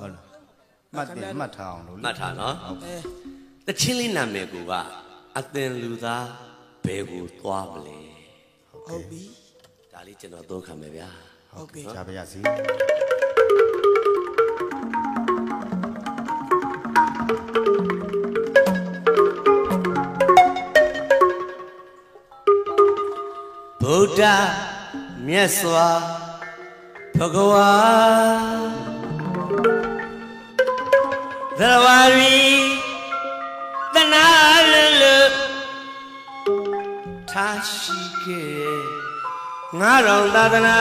ဟုတ်လားမှတ်တယ်မှတ်ထားအောင်လို့လေမှတ်ထားနော်ဟုတ်အဲတချင်းလေးနာမည်ကူကအသင်လူသားဘယ်ကိုသွားမလဲဟုတ်ပြီဒါလေးကျွန်တော်သုံးခံမယ်ဗျာဟုတ်ကဲ့ရှားပါရစေဗုဒ္ဓမြတ်စွာဘဂဝါ သရဝရီတနာလလထားရှိခဲ့ငါတော်သာသနာ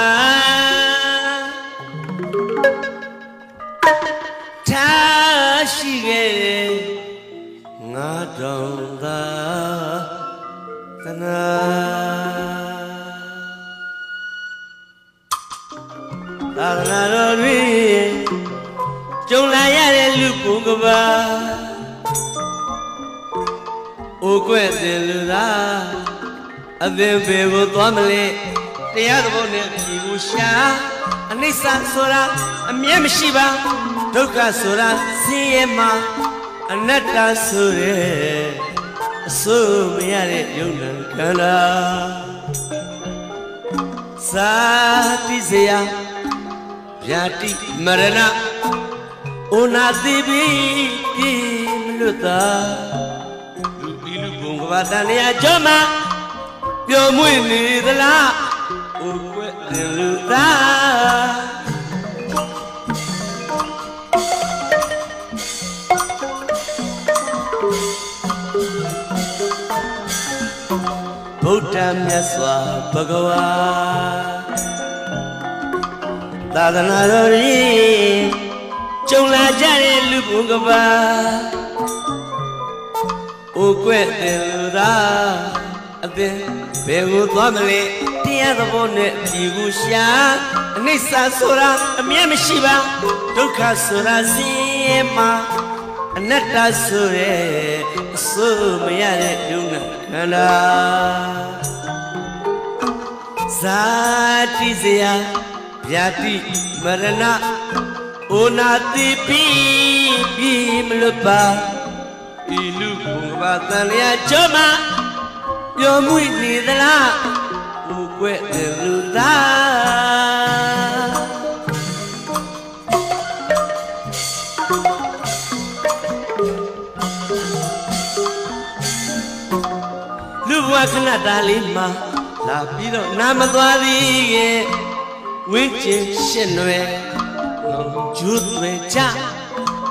ထားရှိခဲ့ငါတော်သာသနာသာသနာတော်တွင်ကြုံလာရ တဲ့လူပုံကပါအိုကွဲ့တယ်လူသားအသင်ပေကိုသွားမလဲတရားသဘောနဲ့ပြည်ကိုရှာအနိစ္စဆိုတာအမြဲမရှိပါဒုက္ခဆိုတာဆင်းရဲမှာအနတ္တဆိုတဲ့အစိုးမရတဲ့ယုံနာခန္ဓာသာတိစရာဗျာတိမရဏ ဩနာတိပိပြေမလွတ်သာလူပြီးလူဘုံကဘာတန်ရကြောမှာပျော်မွေ့နေသလားအိုကွက်တင်လူသားဗုဒ္ဓမြတ်စွာဘဂဝါသာသနာတော်ရင် ကြုံလာကြတဲ့လူဘုံကပါအိုကွဲ့တယ်လူသားအသင်ဘယ်ကိုသွားမလဲတရားသဘောနဲ့ဒီကိုရှာအနိစ္စဆိုတာအမြဲမရှိပါဒုက္ခဆိုတာစင်းရဲမှာအနတ္တဆိုတဲ့အစိုးမရတဲ့ယုံနာခန္ဓာဇာတိစရာဗျာတိမရဏ ဩနာတိပိပိမလွတ်ပါဤလူဘုံဘာတန်လျာကြောမှာပျော်မွေ့နေသလားဟိုကွဲ့တဲ့လူသားလူဘဝခဏတားလေးမှာလာပြီးတော့နာမသွားသေးရဲ့ဝင်းကျင်ရှင်းွယ် လောင်ကျူးတွေကြ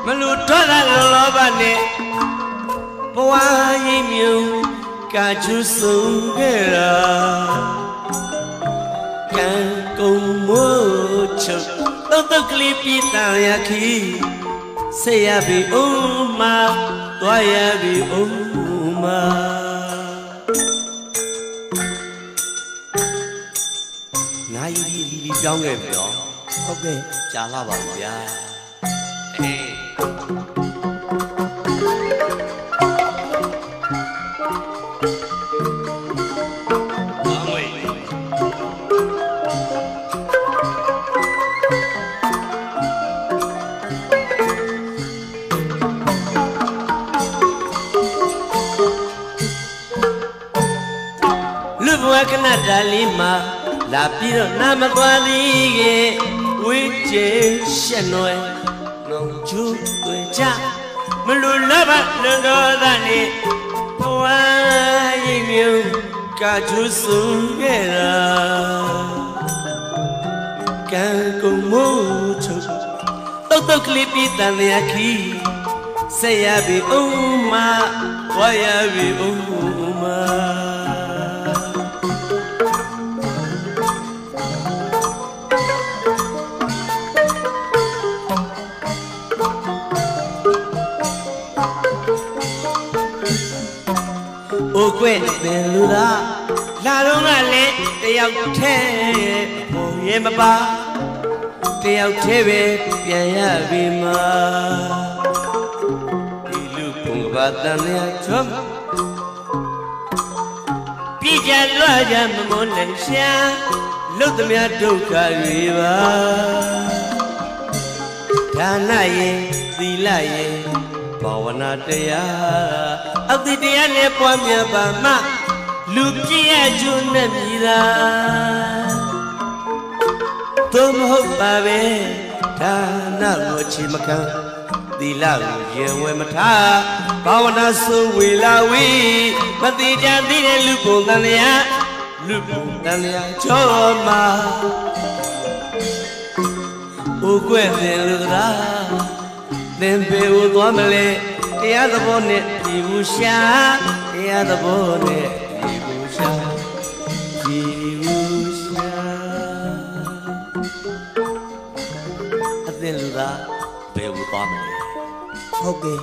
မလို့ထွက်လာလောလောဘနဲ့ဘဝရိပ်မြုံကာချူဆုံးခဲ့တာကံကုန်မို့ချုပ်တော့တော့ကလေးပြတန်ရခီဆေးရပြီအုံးမသွားရပြီအုံးမနာယီဒီလီလီပြောင်းခဲ့ပြီတော့ ဟုတ်ကဲ့ကြာလာပါဘူးဗျာအေးအမွေလူဘဝကနတာလေးမှာလာပြီးတော့နာမသွားသေးရဲ့ ဝိကျဲရှက်နွယ်နောင်ကျူးတွေကြမလူလဘလွန်တော်သားနေဘဝရိပ်မြုံကာကျူးဆုံးခဲ့တာကံကုန်မို့ချုပ်တုတ်တုတ်ကလေးပြီးတန်လျာခီဆက်ရပြီအုံးမဝါရပြီအုံးမ အိုကွဲ့တယ်လူသားလာတော့ကလည်းတယောက်ထဲဘုံရဲ့မပါတယောက်ထဲပဲပြန်ရပြီမှာဒီလူဘုံကဘာတန်လျာချွတ်ပြကြလွှတ်ကြမမွန်းလည်းရှာလုတ်သမျှဒုက္ခတွေပါတဒါနရင်သီလရင်ဘာဝနာတရား အတိတရားနဲ့ပွားများပါမှလူပြည့်အကျိုးနဲ့မြည်သာသို့မဟုတ်ပါပဲဒါနကိုချေမခံသီလကိုရင်ဝဲမထားဘာဝနာဆိုဝေလာဝီမတိကြသိတဲ့လူပုံတန်လျာလူပုံတန်လျာချောမှာအိုကွဲ့တယ်လူသလားသင်ပေဦးသွားမလဲတရားသဘောနဲ့ ပြည်ဘူးရှာတရားသဘောနဲ့ပြည်ဘူးရှာပြည်ဘူးရှာအသင်လူသားဘယ်ဦးသွားမလဲဟုတ်ကဲ့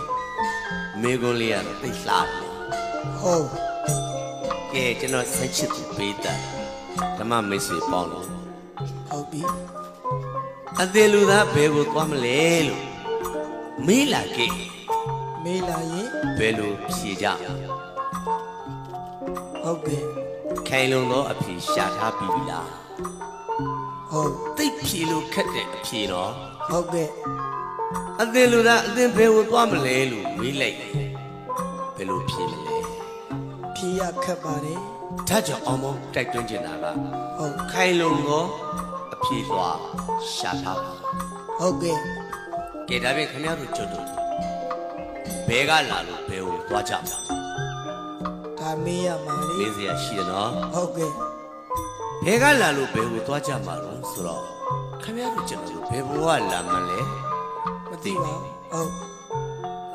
မေကွန်းလေးကတော့သိလှတယ်ဟုတ်ကဲကျွန်တော်ဆက်ချစ်သူပေးတာဓမ္မမိတ်ဆွေပေါင်းလို့ဟုတ်ပြီအသင်လူသားဘယ်ကိုသွားမလဲလို့မေးလာခဲ့ မေးလာရင်ဘယ်လိုဖြေကြဟုတ်ကဲ့ခိုင်လုံသောအဖြေရှာထားပြီးပြီလားဟုတ်သိပ်ဖြေလို့ခက်တဲ့အဖြေတော့ဟုတ်ကဲ့အသင်လူသားအသင်ဘယ်ကိုသွားမလဲလို့မေးလိုက်တယ်ဘယ်လိုဖြေမလဲဖြေရခက်ပါတယ်ဒါကြောင့်အောင်မတိုက်တွန်းချင်တာကဟုတ်ခိုင်လုံသောအဖြေစွာရှာထားပါဟုတ်ကဲ့ကဲဒါဖြင့်ခင်ဗျားတို့ကျွတ်တို့ ဘဲကလာလို့ဘဲကိုသွားကြမှာဒါမေးရမှာလေလေးစရာရှိတယ်နော်ဟုတ်ကဲ့ဘဲကလာလို့ဘဲကိုသွားကြမှာလို့ဆိုတော့ခင်ဗျားတို့ကျွတ်တို့ဘဲဘဝလာမလဲမသိပါဘူးဟုတ်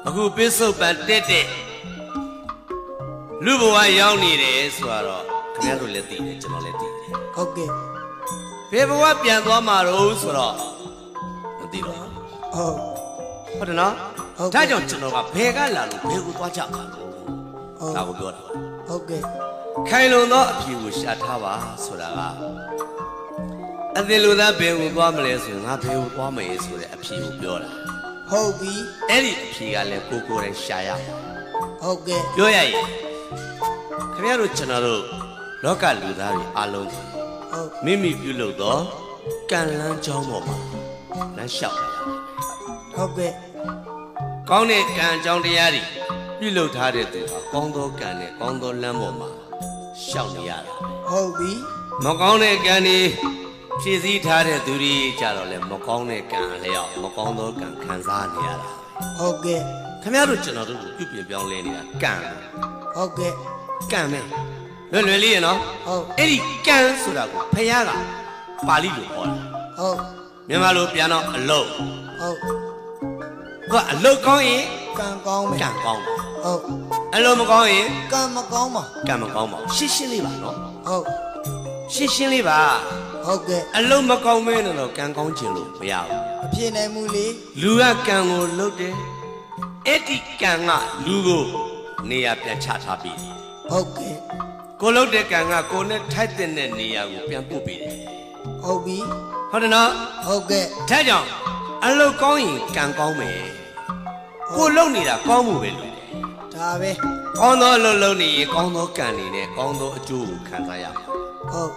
အခုပစ္စုပန်တက်တဲ့လူဘဝရောက်နေတယ်ဆိုတော့ခင်ဗျားတို့လည်းသိတယ်ကျွန်တော်လည်းသိတယ်ဟုတ်ကဲ့ဘယ်ဘဝပြန်သွားမှာတော့ဆိုတော့မသိတော့ဘူးဟုတ်ဟုတ်တယ်နော်ဟုတ်ကဲ့ ဒါကြောင့်ကျွန်တော်ကဘယ်ကလာလို့ဘယ်ကိုသွားကြမှာလို့ဟုတ်ဒါကိုပြောတာဟုတ်ကဲ့ခိုင်လုံသောအဖြေကိုရှာထားပါဆိုတာကအသင်လူသားဘယ်ကိုသွားမလဲဆိုရင်ငါဘယ်ကိုသွားမယ်ဆိုတဲ့အဖြေကိုပြောတာဟုတ်ပြီအဲ့ဒီအဖြေကလည်းကိုကိုယ်တိုင်ရှာရမှာဟုတ်ကဲ့ပြောရရင်ခင်ဗျားတို့ကျွန်တော်တို့လောကလူသားတွေအားလုံးကိုဟုတ်မိမိပြုလုပ်သောကံလန်းကြောင်းပေါ်မှာလမ်းလျှောက်လာတာဟုတ်ကဲ့ ကောင်းတဲ့ကံအကြောင်းတရားတွေပြုလုပ်ထားတဲ့သူဟာကောင်းသောကံနဲ့ကောင်းသောလမ်းပေါ်မှာရှောက်နေရတာဟုတ်ပြီမကောင်းတဲ့ကံတွေဖြည့်ဆည်းထားတဲ့သူတွေကြတော့လေမကောင်းတဲ့ကံအလျောက်မကောင်းသောကံခံစားနေရတာဟုတ်ကဲ့ခင်ဗျားတို့ကျွန်တော်တို့ကိုပြုပြင်ပြောင်းလဲနေတာကံဟုတ်ကဲ့ကံပဲလွယ်လွယ်လေးရနော်ဟုတ်အဲ့ဒီကံဆိုတာကိုဖះကပါဠိလိုခေါ်တာဟုတ်မြန်မာလိုပြန်တော့အလုတ်ဟုတ်သူ ကအလုတ်ကောင်းရင်ကံကောင်းမယ်ကံကောင်းပါဟုတ်အလုတ်မကောင်းရင်ကံမကောင်းပါကံမကောင်းပါဘူးရှင်းရှင်းလေးပါနော်ဟုတ်ရှင်းရှင်းလေးပါဟုတ်ကဲ့အလုတ်မကောင်းမဲနဲ့တော့ကံကောင်းခြင်းလို့မရဘူးအဖြစ်နိုင်မှုလေလူကကံကိုလှုပ်တယ်အဲ့ဒီကံကလူကိုနေရာပြန်ချထားပြီးတယ်ဟုတ်ကဲ့ကိုလှုပ်တဲ့ကံကကိုနဲ့ထိုက်တဲ့နေရာကိုပြန်ပို့ပေးတယ်ဟုတ်ပြီဟုတ်တယ်နော်ဟုတ်ကဲ့ဒါကြောင့် အလုတ်ကောင်းရင်ကံကောင်းမယ်ကိုလှုပ်နေတာကောင်းမှုပဲလို့ဒါပဲကောင်းသောအလုပ်လုပ်နေရင်ကောင်းသောကံနေနဲ့ကောင်းသောအကျိုးကိုခံစားရမယ်ဟုတ်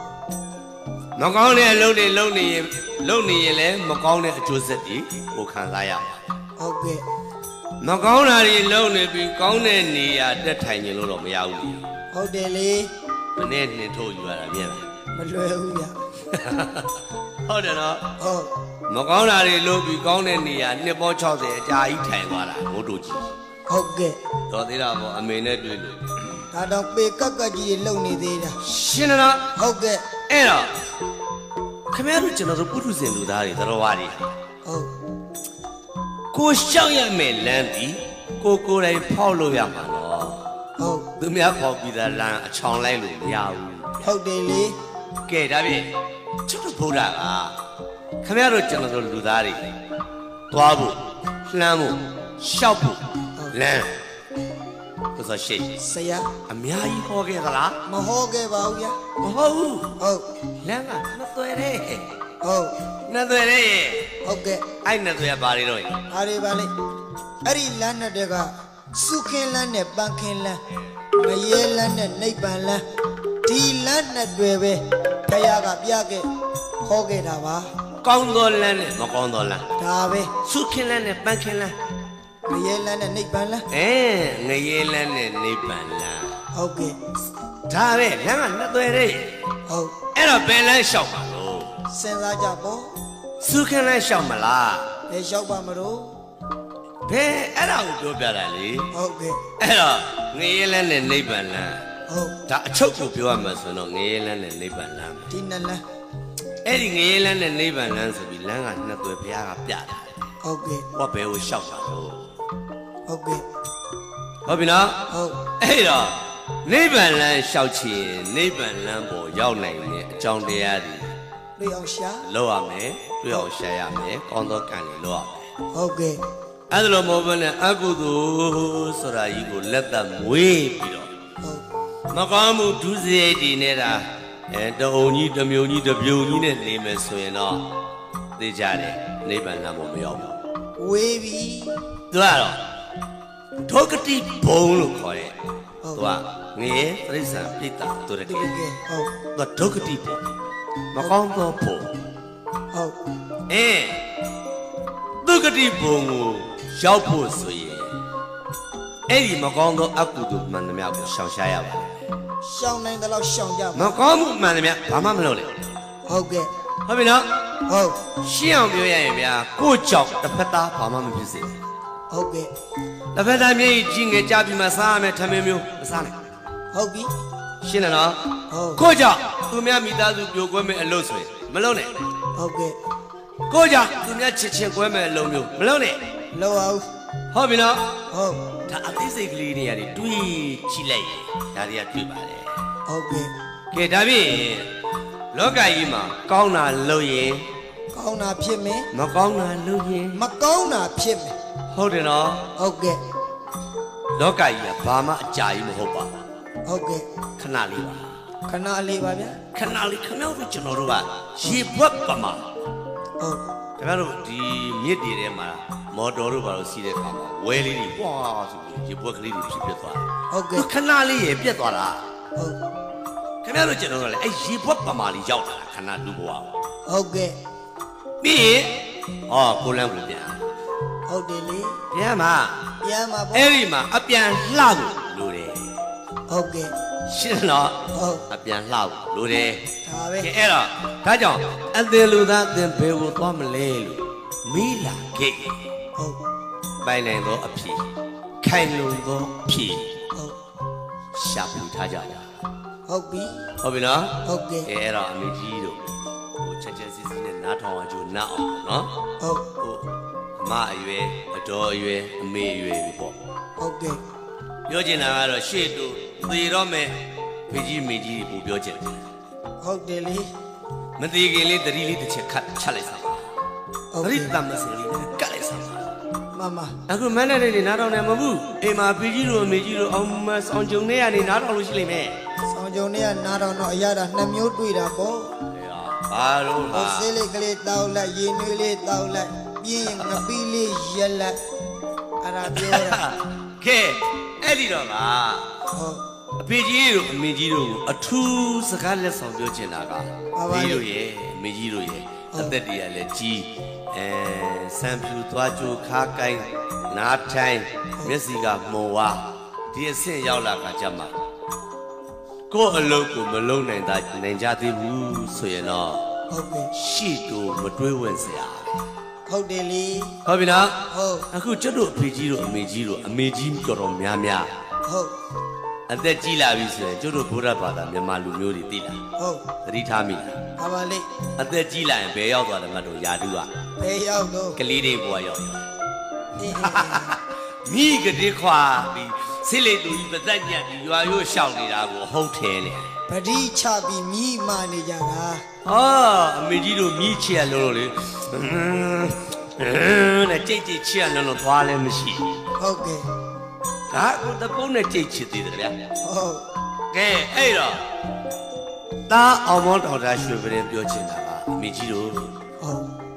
။မကောင်းတဲ့အလုပ်တွေလုပ်နေရင်လုပ်နေရင်လည်းမကောင်းတဲ့အကျိုးဆက်တွေကိုခံစားရမယ်ဟုတ်ကဲ့။မကောင်းတာတွေလုပ်နေပြီးကောင်းတဲ့နေရာတက်ထိုင်ရင်လို့တော့မရဘူးလေဟုတ်တယ်လေ။မနေ့နှင်ထုတ်ယူရတာမြင်လားမလွယ်ဘူးဗျ။ဟုတ်တယ်နော်ဟုတ်။ မကောင်းတာတွေလုပ်ပြီးကောင်းတဲ့နေရာနှစ်ပေါင်း60အကြာကြီးထိုင်သွားတာငို့တို့ကြီးဟုတ်ကဲ့။တော်သေးတာပေါ့အမေနဲ့တွေ့လို့ဒါတော့ပေကက်ကက်ကြီးလုံနေသေးတာရှင်းတယ်နော်ဟုတ်ကဲ့အဲ့တော့ခင်ဗျားတို့ကျွန်တော်တို့ပုထုဇဉ်လူသားတွေသတော်ဝါတွေဟုတ်ကိုရှောက်ရမယ်လမ်းဒီကိုကိုယ်တိုင်ဖောက်လို့ရမှာနော်ဟုတ်သူများဖောက်ပြီးသားလမ်းအချောင်လိုက်လို့မရဘူးဟုတ်တယ်လေကဲဒါဖြင့်ချွတ်ဘုရားက ခင်ဗျားတို့ကျွန်တော်တို့လူသားတွေသွားဖို့လှမ်းဖို့ရှောက်ဖို့လမ်းဆိုတော့ရှေ့ဆရာအများကြီးဟောခဲ့သလားမဟောခဲ့ပါဘူးဗျာမဟုတ်ဘူးဟုတ်လမ်းကနှစ်သွယ်တဲ့ဟုတ်နှစ်သွယ်တဲ့ဟုတ်ကဲ့အဲ့နှစ်သွယ်ကဘာတွေတော့အားရပါလေအဲ့ဒီလမ်းနဲ့တည်းကစုခင်းလမ်းနဲ့ပန်းခင်းလမ်းမရဲလမ်းနဲ့နိဗ္ဗာန်လမ်းဒီလမ်းနဲ့တွေ့ပဲခရကပြခဲ့ဟောခဲ့တာပါ ကောင်းသောလမ်းနဲ့မကောင်းသောလမ်းဒါပဲစုခင်းလမ်းနဲ့ပန်းခင်းလမ်းငရဲလန်းနဲ့နိဗ္ဗာန်လန်းအဲငရေလမ်းနဲ့နိဗ္ဗာန်လမ်းဟုတ်ကဲ့ဒါပဲလမ်းကနှစ်သွယ်တဲ့ဟုတ်အဲ့တော့ဘယ်လမ်းလျှောက်ပါလို့စဉ်းစားကြပေါ့စုခင်းလမ်းလျှောက်မလားဘယ်လျှောက်ပါမလို့ဘယ်အဲ့ဒါကိုပြောပြတာလေဟုတ်ကဲ့အဲ့တော့ငရေလမ်းနဲ့နိဗ္ဗာန်လမ်းဟုတ်ဒါအချုပ်ကိုပြောရမှာဆိုတော့ငရေလမ်းနဲ့နိဗ္ဗာန်လမ်းဒီနလန်း အဲ့ဒီငရေလမ်းနဲ့နိဗ္ဗာန်လမ်းဆိုပြီးလမ်းကနှစ်သွယ်ဘုရားကပြတာဟုတ်ကဲ့ဟောဘယ်ကိုလျှောက်ပါလို့ဟုတ်ကဲ့ဟုတ်ပြီနော်ဟုတ်အဲ့တော့နိဗ္ဗာန်လမ်းလျှောက်ချင်နိဗ္ဗာန်လမ်းပေါ်ရောက်နိုင်တဲ့အကြောင်းတရားတွေတွေ့အောင်ရှာလောက်ရမယ်တွေ့အောင်ရှာရမယ်ကောင်းသောကံတွေလောက်ရမယ်ဟုတ်ကဲ့အဲ့ဒါလိုမဟုတ်ဘဲနဲ့အကုသိုလ်ဆိုတာကြီးကိုလက်သက်မွေးပြီးတော့ဟုတ်မကောင်းမှုဒုစရိုက်တွေနဲ့ဒါ အဲတအုံကြီးတစ်မျိုးကြီးတစ်ပြုံကြီးနဲ့နေမယ်ဆိုရင်တော့သိကြတယ်နိဗ္ဗာန်လမ်းပေါ်မရောက်ဘူးဝေးပြီသူကတော့ဒုက္ကတိဘုံလို့ခေါ်တယ်ဟုတ်သူကငရေသရိษံပိတ္တာသူရတူကေကဲဟုတ်သူကဒုက္ကတိဘုံမကောင်းသောဘုံဟုတ်အင်းဒုက္ကတိဘုံကိုရောက်ဖို့ဆိုရင်အဲ့ဒီမကောင်းသောအကုသိုလ်မှန်သမျှကိုရှောင်ရှားရပါတယ် ရှောင်းနိုင်တဲ့လောက်ရှောင်းကြမပါကောင်းမှုမှန်သမျှဘာမှမလုပ်နဲ့ဟုတ်ကဲ့ဟုတ်ပြီနော်ဟုတ်ရှင်းအောင်ပြောရရင်ဗျာကိုယ့်ကြောင့်တစ်ဖက်သားဘာမှမဖြစ်စေဘူးဟုတ်ကဲ့တစ်ဖက်သားမြေကြီးငယ်ကြပြီးမှစားရမယ်ထမင်းမျိုးမစားနဲ့ဟုတ်ပြီရှင်းတယ်နော်ဟုတ်ကိုယ့်ကြောင့်သူများမိသားစုပြိုကွဲမဲ့အလုပ်ဆိုရင်မလုပ်နဲ့ဟုတ်ကဲ့ကိုယ့်ကြောင့်သူများချစ်ချင်းကွဲမဲ့အလုပ်မျိုးမလုပ်နဲ့လောအောင် ဟုတ်ပြီနော်ဟုတ်ဒါအသိစိတ်ကလေးတွေရတယ်တွေးကြည့်လိုက်ရင်ဒါတွေကတွေ့ပါတယ်ဟုတ်ကဲ့ကဲဒါဖြင့်လောကကြီးမှာကောင်းတာလုပ်ရင်ကောင်းတာဖြစ်မယ်မကောင်းတာလုပ်ရင်မကောင်းတာဖြစ်မယ်ဟုတ်တယ်နော်ဟုတ်ကဲ့လောကကြီးကဘာမှအကြာကြီးမဟုတ်ပါဘူးဟုတ်ကဲ့ခဏလေးပါခဏလေးပါဗျာခဏလေးခဏလေးကျွန်တော်တို့ကရေပွက်ပမာဟုတ် ဒါကြတော့ဒီမြစ်တွေထဲမှာမော်တော်တို့ဘာလို့စီးတဲ့ခါမှာဝဲလေးတွေပွားဆိုပြီးရေပွက်ကလေးတွေဖြစ်ပြသွားတယ်ဟုတ်ကဲ့ခဏလေးရေပြက်သွားတာဟုတ်ခင်ဗျားတို့ကျွန်တော်ကလည်းအဲ့ရေပွက်ပမာလေးရောက်လာတာခဏလူဘဝကိုဟုတ်ကဲ့ပြီးရင်ဟောကိုလန်းကိုပြန်ဟုတ်တယ်လေပြန်မှာပြန်มาပေါ့အဲ့ဒီမှာအပြန်လှဖို့လိုတယ်ဟုတ်ကဲ့ ရှင်းတော့ဟုတ်အပြန်လှဖို့လိုတယ်ဒါပဲကဲအဲ့တော့ဒါကြောင့်အသင်လူသားအသင်ဘယ်ကိုသွားမလဲလို့မိလာခဲ့ဟုတ်ပိုင်နိုင်သောအဖြစ်ခိုင်လုံသောအဖြစ်ဟုတ်ရှာပူထားကြတာဟုတ်ပြီဟုတ်ပြီနော်ဟုတ်ကဲ့ကဲအဲ့တော့အမေကြီးတို့ဟိုချက်ချက်စစ်စစ်နဲ့နားထောင်အောင်ကြိုနားအောင်နော်ဟုတ်ဟိုအမအရွယ်အတော်အရွယ်အမေအရွယ်ပြီပေါ့ဟုတ်ကဲ့ ပြောချင်တာကတော့ရှေ့တူသေတော့မယ်ဖေကြီးမေကြီးတွေပူပြောချင်တယ်ဟုတ်တယ်လေမသေးခင်လေးတတိလေးတစ်ချက်ခတ်ချလိုက်စမ်းပါဟုတ်တတိကဲ့တမစင်လေးနဲ့ကတ်လိုက်စမ်းပါမမအခုမန်းတဲ့လေးနားထောင်နေမဘူးအိမ်မှာဖေကြီးတို့အမေကြီးတို့အောင်မဆောင်ကြုံနေရနေနားထောင်လို့ရှိလိမ့်မယ်ဆောင်းကြုံနဲ့ကနားတော်တော့အရာတာနှစ်မျိုးတွေ့တာပေါ့ဘာလို့ဟိုဟာဆေးလေးကလေးတောက်လိုက်ရေနွေးလေးတောက်လိုက်ပြင်းရင်ငပီးလေးရက်လိုက်အဲ့ဒါပြောတာ ကဲအဲ့ဒီတော့ကဟုတ်အဖေကြီးတို့အမေကြီးတို့ကိုအထူးစကားလက်ဆောင်ပြောချင်တာကပါပါဒီလေတို့ရဲ့အမေကြီးတို့ရဲ့ဟုတ်အသက်တွေကလည်းကြီးအဲစံဖြူသွားကြိုခါကိုင်းနားထိုင်းမျက်စိကမှုံဝါဒီအဆင့်ရောက်လာကကြမှာကိုယ့်အလုပ်ကိုမလုပ်နိုင်တာနိုင်ကြသေးဘူးဆိုရင်တော့ဟုတ်ကဲ့ရှေ့တူမတွေးဝင်စရာ ဟုတ်တယ်လေဟုတ်ပြီနော်ဟုတ်အခုကျွတ်တို့အဖေကြီးတို့အမေကြီးတို့အမေကြီးတော်တော်များများဟုတ်အသက်ကြီးလာပြီဆိုရင်ကျွတ်တို့ဘုရားဘာသာမြန်မာလူမျိုးတွေသိလားဟုတ်သတိထားမိလားဒါပါလေအသက်ကြီးလာရင်ဘယ်ရောက်သွားတယ်မတ်တို့ယာတုကဘယ်ရောက်တော့ကလေးတွေဘွားရောက်သွားအေးမိကတိခွာပြီးဆိတ်လေတူကြီးပသက်ညက်ပြီးရွာရိုးရှောင်နေတာကိုဟုတ်တယ်လေ ပတိချပြီးမြည်မာနေကြတာဟာအမေကြီးတို့မိချီရလုံးလို့လေအင်းအင်းနဲ့ကြိတ်ကြိတ်ချီရလုံးလို့သွားလည်းမရှိဟုတ်ကဲ့ဒါကတပုံးနဲ့ကြိတ်ချစ်သေးတယ်ဗျာဟုတ်ကဲအဲ့တော့တာအောင်မောတော်တာရွှေပရင်ပြောချင်တာကအမေကြီးတို့ဟုတ်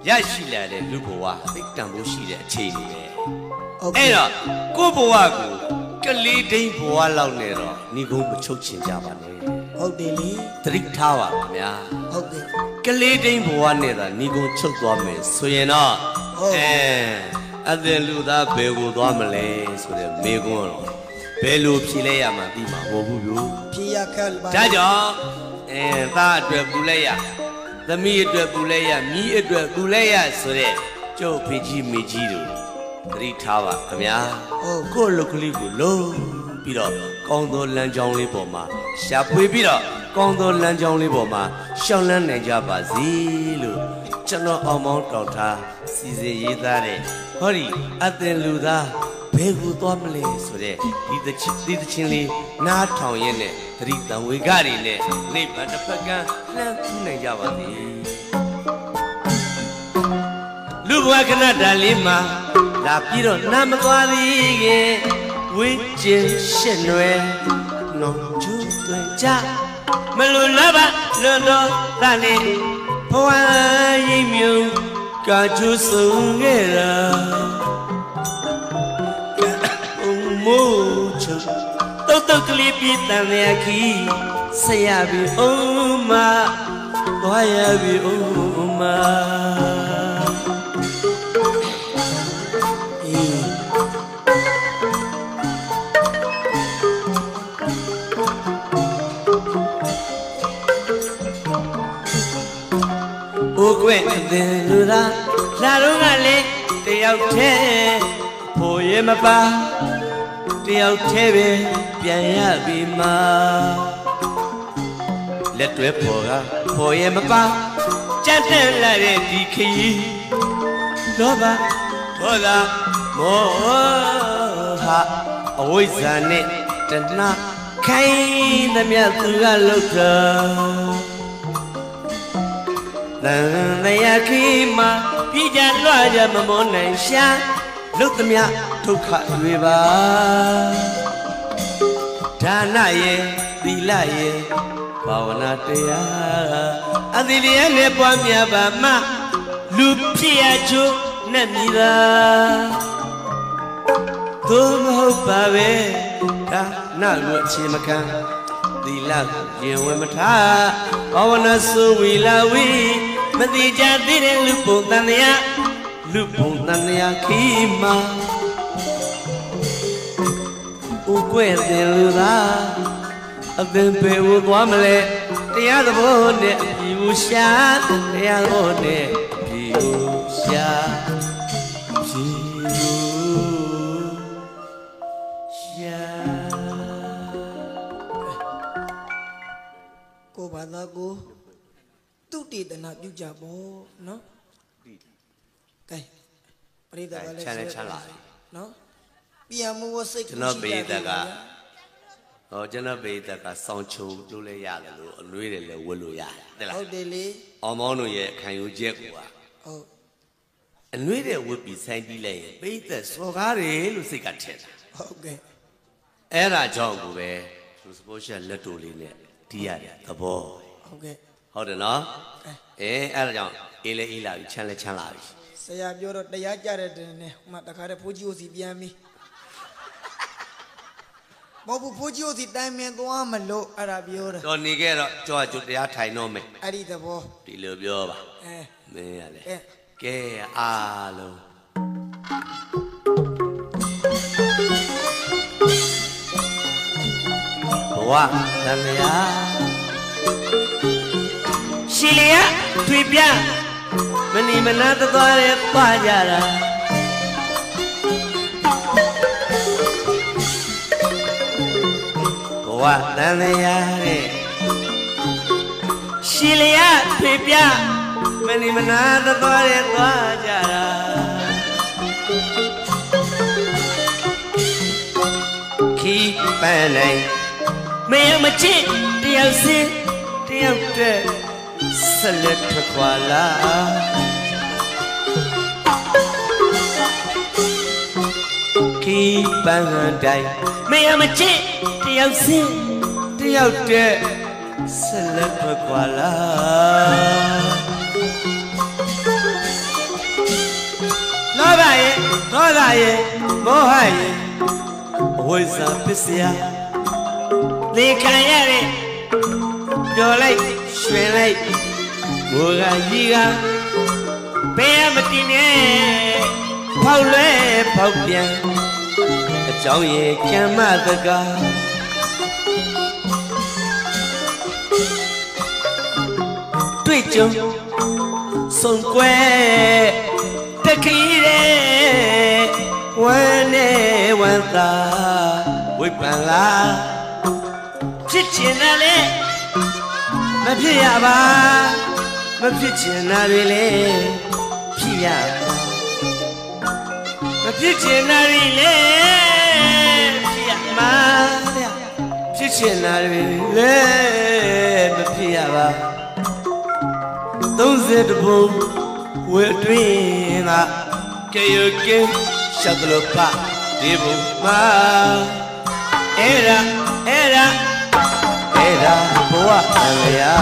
ရရှိလာတဲ့လူဘဝသိတန်ဖို့ရှိတဲ့အခြေအနေပဲဟုတ်အဲ့ကဲ့တော့ကိုယ့်ဘဝကိုကလေးတိန်ဘဝလောက်နဲ့တော့ညီကုန်းမချုပ်ချင်ကြပါနဲ့ ဟုတ်တယ်လေသတိထားပါခင်ဗျာဟုတ်ကဲ့ကလေးတိန်ဘဝနဲ့သာညီကုန်းချုပ်သွားမယ်ဆိုရင်တော့ဟုတ်အဲအသင်လူသားဘယ်ကိုသွားမလဲဆိုတဲ့မေကွန်းတော့ဘယ်လိုဖြေလဲရမှာပြီးမှာမဟုတ်ဘူးယူဖြေရခက်ပါဒါကြောင့်အဲသားအတွက်ပူလဲရသမီးအတွက်ပူလဲရမြီးအတွက်ပူလဲရဆိုတဲ့ကျုပ်ဖေကြီးမေကြီးတို့သတိထားပါခင်ဗျာဟုတ်ကိုယ့်လုတ်ကလေးကိုလုံး ပြီးတော့ကောင်းသောလမ်းကြောင်းလေးပေါ်မှာရှာဖွေပြီးတော့ကောင်းသောလမ်းကြောင်းလေးပေါ်မှာရှောင်းလန်းနိုင်ကြပါစေလို့ကျွန်တော်အောင်မောင်းတောင်းထားစီစဉ်ရေးသားတဲ့ဟောဒီအသင်လူသားဘယ်ကိုသွားမလဲဆိုတဲ့ဒီသချင်းဒီသချင်းလေးနားထောင်ရင်းနဲ့သတိတံဝေကတွေနဲ့နိဗ္ဗာန်တစ်ဖက်ကလှမ်းထူးနိုင်ကြပါစေလူဘဝခဏတန်လေးမှာလာပြီးတော့နာမသွားသေးခင် ဝိကျင်ရှစ်နွယ်နောင်ကျူးသွင်းကြမလူလာပါလွန်တော်တန်နေဘဝရိပ်မြုံကာကျူးဆုံးခဲ့တာအုံမိုးချုံတုတ်တုတ်ကလေးပြေးတန်ရခီဆက်ရပြီအုံးမသွားရပြီအုံးမ အိုကွဲ့အသင်လူသာလာတော့ကလည်းတယောက်တည်းဖို့ရမပါတယောက်တည်းပဲပြန်ရပြီမှာလက်တွဲဖို့ကဖို့ရမပါကြက်တက်လာတဲ့ဒီခရီးလောဘဒေါသမောဟအဝိဇ္ဇာနဲ့တဏှာခိုင်းသမျှသူကလောက်တာ တန်တရာခီမှာပြည်ကြလွှကြမမွန်နိုင်ရှာလုတ်သမျှဒုက္ခတွေပါဒါနရဲ့သီလရဲ့ဘာဝနာတရားအသီတရားနဲ့ပွားများပါမှလူဖြစ်ရချိုးနဲ့မြည်သာသို့မဟုတ်ပါပဲဒါနလို့အချိန်မခံသီလကိုရင်ဝင်မထားဘာဝနာဆိုဝီလာဝီ မတိကြသေးတဲ့လူပုံတန်တရားလူပုံတန်တရားခီမာဥကွဲ့တယ်လူသာအပင်ပေဝသွားမလဲတရားသဘောနဲ့အပြီဘူးရှာတရားသဘောနဲ့အပြီဘူးရှာပြီဘူးရှာကိုဘာသာကိုသူ တေသနာပြုကြပေါ့နော်ကဲပရိသတ်ကလည်းချမ်းလည်းချမ်းလာပြီနော်ပြန်မှုဝစိတ်ကျွန်တော်ပရိသတ်ကဟောကျွန်တော်ပေတက်ကစောင်းချုံလို့လည်းရတယ်လို့အနှွေးတယ်လည်းဝတ်လို့ရတယ်တဲ့လားဟုတ်တယ်လေအောင်မောင်းတို့ရဲ့ခံယူချက်ကွာဟုတ်အနှွေးတယ်ဝတ်ပြီးဆိုင်ပြီးလိုက်ရင်ပိသက်စော်ကားတယ်လို့စိတ်ကထင်တာဟုတ်ကဲ့အဲ့ဒါကြောင့်ကိုပဲသူစပိုးရှက်လက်တူလေးနဲ့တီးရတယ်သဘောဟုတ်ကဲ့ ဟုတ်တယ်နော်အဲအဲ့ဒါကြောင့်အေးလေအေးလာပြီချမ်းလဲချမ်းလာပြီဆရာပြောတော့တရားကြတဲ့တင်နဲ့ဟိုမှာတခါတည်းဖိုးကြီးကိုစီပြန်ပြီမဟုတ်ဘူးဖိုးကြီးကိုစီတိုင်မင်သွားမလို့အဲ့ဒါပြောတာတော်နေခဲ့တော့ကြွားကြွတရားထိုင်တော့မယ်အဲ့ဒီသဘောဒီလိုပြောပါအဲမင်းရလေကဲကဲအားလုံးဘဝသံဃာ ရှီလျာထွေပြမဏိမနာသသွားရဲပါကြတာဘဝသံဃာတဲ့ရှီလျာထွေပြမဏိမနာသသွားရဲသွားကြတာခီးပန်းနိုင်မယမချစ်တယောက်စင်းတယောက်တည်း ဆက်လက်ထွက်ခွာလာခီးပန်းတိုင်းမယမချစ်တယောက်စင်းတယောက်တည်းဆက်လက်ထွက်ခွာလာလောဘရဲ့ဒေါသရဲ့မောဟရဲ့အဝိဇ္ဇာပစ္စယလေခံရတဲ့ပျော်လိုက်ရွှင်လိုက်င ဘိုးကကြီးကဘယ်မတင်နဲ့ဖောက်လွဲဖောက်ပြန်အကြောင်းရဲ့ကံမတကားတွေ့ကြုံဆုံးကွယ်တခီးတဲ့ဝမ်းနဲ့ဝမ်းသာဝိပ္ပန်လာဖြစ်ချင်တယ်လေမဖြစ်ရပါ မဖြစ်ချင်တာတွေလေဖြစ်ရပါမဖြစ်ချင်တာတွေလေဖြစ်ရမှာဗျဖြစ်ချင်တာတွေလေမဖြစ်ရပါ30ဘုံဝဲအတွင်းကကေယကေရှတ်လို့ပါဒီဘုံမှာအဲ့ဒါအဲ့ဒါအဲ့ဒါဘဝအလျာ